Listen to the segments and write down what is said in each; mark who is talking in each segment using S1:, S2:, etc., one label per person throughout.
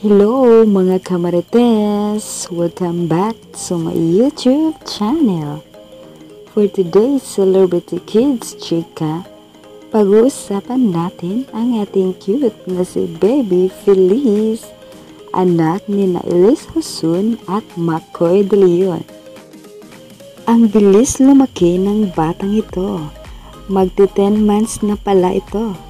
S1: Hello mga kamarites! Welcome back to my YouTube channel. For today's Celebrity Kids Chika, pag-uusapan natin ang ating cute na si Baby Feliz, anak ni na Elise Husun at Makoy De Leon. Ang bilis lumaki ng batang ito. Magti 10 months na pala ito.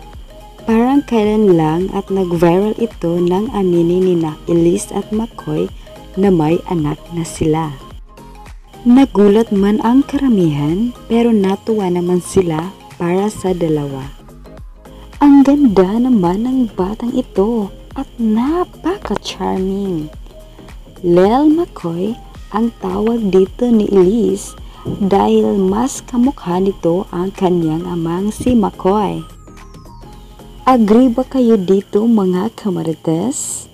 S1: Parang kailan lang at nag-viral ito ng aminin ni na Elise at McCoy na may anak na sila. Nagulat man ang karamihan pero natuwa naman sila para sa dalawa. Ang ganda naman ng batang ito at napaka-charming. Lel McCoy ang tawag dito ni Elise dahil mas kamukha nito ang kanyang amang si McCoy. Agree ba kayo dito mga kamarites?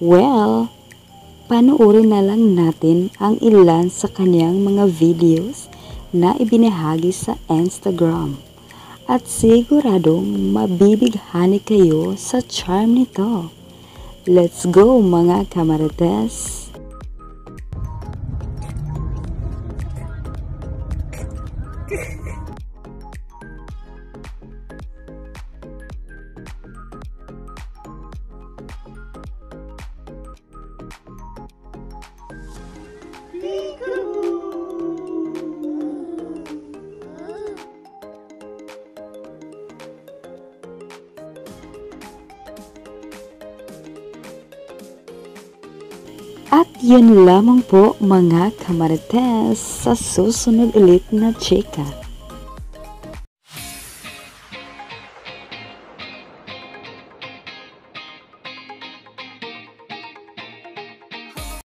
S1: Well, panoorin na lang natin ang ilan sa kanyang mga videos na ibinahagi sa Instagram. At siguradong mabibighani kayo sa charm nito. Let's go mga kamarites! At yun lamang po mga kamarites sa susunod ulit na chika.